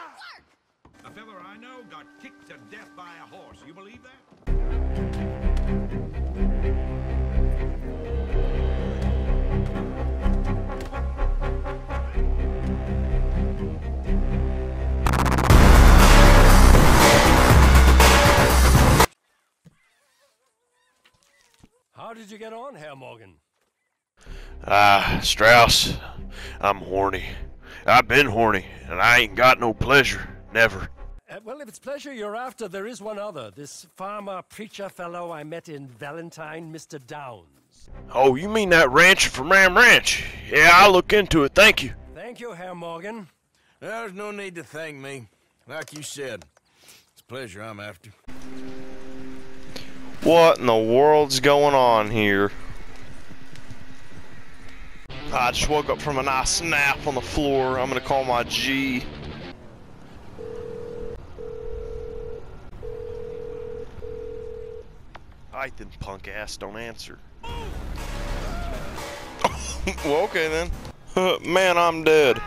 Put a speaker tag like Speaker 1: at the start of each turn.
Speaker 1: work!
Speaker 2: A fella I know got kicked to death by a horse. You believe that?
Speaker 3: How did you get on, Herr Morgan?
Speaker 4: Ah, Strauss, I'm horny. I've been horny, and I ain't got no pleasure. Never.
Speaker 3: Uh, well, if it's pleasure you're after, there is one other. This farmer preacher fellow I met in Valentine, Mr. Downes.
Speaker 4: Oh, you mean that rancher from Ram Ranch? Yeah, I'll look into it, thank you.
Speaker 3: Thank you, Herr Morgan.
Speaker 5: There's no need to thank me. Like you said, it's pleasure I'm after.
Speaker 4: What in the world's going on here? I just woke up from a nice nap on the floor. I'm gonna call my G. Ethan punk ass don't answer. well, okay then. Man, I'm dead.